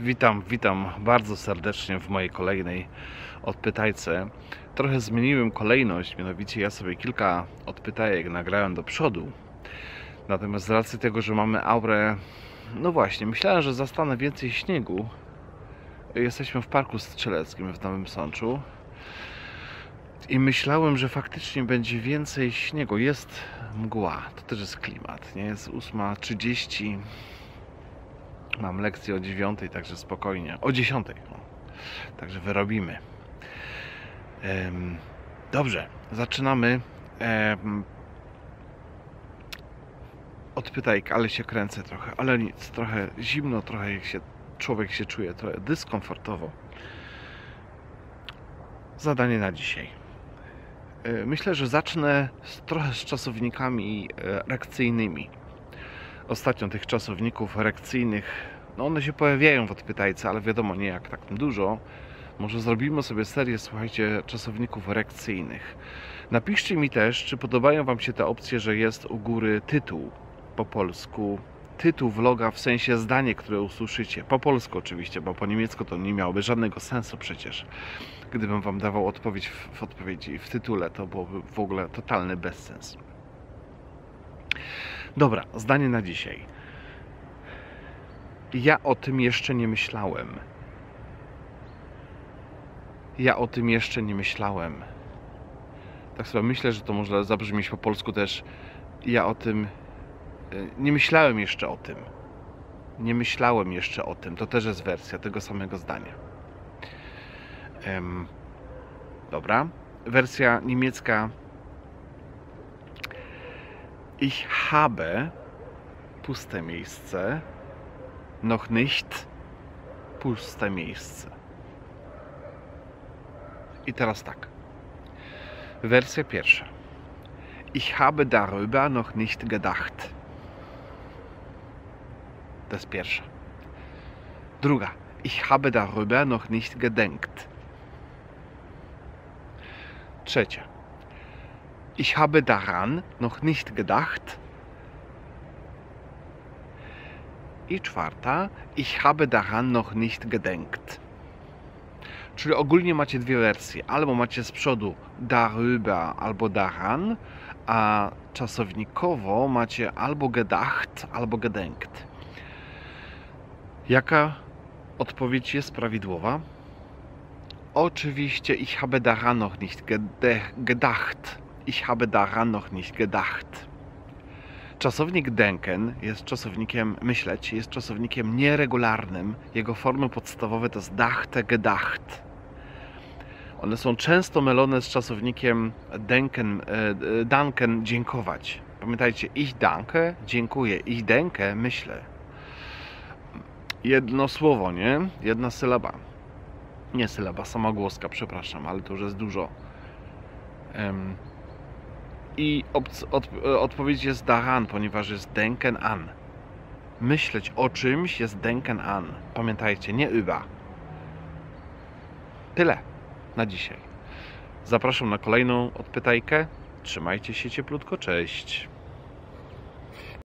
Witam, witam bardzo serdecznie w mojej kolejnej odpytajce. Trochę zmieniłem kolejność, mianowicie ja sobie kilka odpytajek nagrałem do przodu. Natomiast z racji tego, że mamy aurę, no właśnie, myślałem, że zastanę więcej śniegu. Jesteśmy w Parku Strzeleckim w Nowym Sączu. I myślałem, że faktycznie będzie więcej śniegu. Jest mgła, to też jest klimat, nie? Jest 8.30. Mam lekcję o 9, także spokojnie. O 10. No. Także wyrobimy. Dobrze, zaczynamy. Em, od pytajek, ale się kręcę trochę, ale nic, trochę zimno, trochę jak się człowiek się czuje, trochę dyskomfortowo. Zadanie na dzisiaj. Myślę, że zacznę z, trochę z czasownikami e, rekcyjnymi. Ostatnio tych czasowników rekcyjnych, no one się pojawiają w odpytajce, ale wiadomo nie jak tak dużo. Może zrobimy sobie serię, słuchajcie, czasowników rekcyjnych. Napiszcie mi też, czy podobają Wam się te opcje, że jest u góry tytuł po polsku. Tytuł vloga w sensie zdanie, które usłyszycie. Po polsku oczywiście, bo po niemiecku to nie miałoby żadnego sensu przecież. Gdybym Wam dawał odpowiedź w, w odpowiedzi w tytule, to byłoby w ogóle totalny bezsens. Dobra, zdanie na dzisiaj. Ja o tym jeszcze nie myślałem. Ja o tym jeszcze nie myślałem. Tak sobie myślę, że to może zabrzmieć po polsku też. Ja o tym. y, Nie myślałem jeszcze o tym. Nie myślałem jeszcze o tym. To też jest wersja tego samego zdania. Dobra. Wersja niemiecka. Ich habe puste miejsce. Noch nicht puste miejsce. I teraz tak. Wersja pierwsza. Ich habe darüber noch nicht gedacht. To jest pierwsza. Druga. Ich habe darüber noch nicht gedenkt. Trzecia. Ich habe daran noch nicht gedacht. I czwarta. Ich habe daran noch nicht gedenkt. Czyli ogólnie macie dwie wersje. Albo macie z przodu darüber albo daran, a czasownikowo macie albo gedacht, albo gedenkt. Jaka odpowiedź jest prawidłowa? Oczywiście ich habe daran noch nicht gedacht. Ich habe daran noch nicht gedacht. Czasownik denken jest czasownikiem myśleć, jest czasownikiem nieregularnym. Jego formy podstawowe to jest dachte, gedacht. One są często mylone z czasownikiem denken, e, e, danken, dziękować. Pamiętajcie, ich danke, dziękuję, ich denke, myślę. Jedno słowo, nie? Jedna sylaba. Nie sylaba, samogłoska, przepraszam, ale to już jest dużo. I od, e, odpowiedź jest daran, ponieważ jest denken an. Myśleć o czymś jest denken an. Pamiętajcie, nie über. Tyle na dzisiaj. Zapraszam na kolejną odpytajkę. Trzymajcie się cieplutko, cześć.